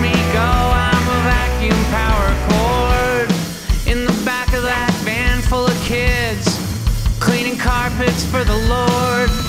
me go. I'm a vacuum power cord in the back of that full of kids, cleaning carpets for the Lord.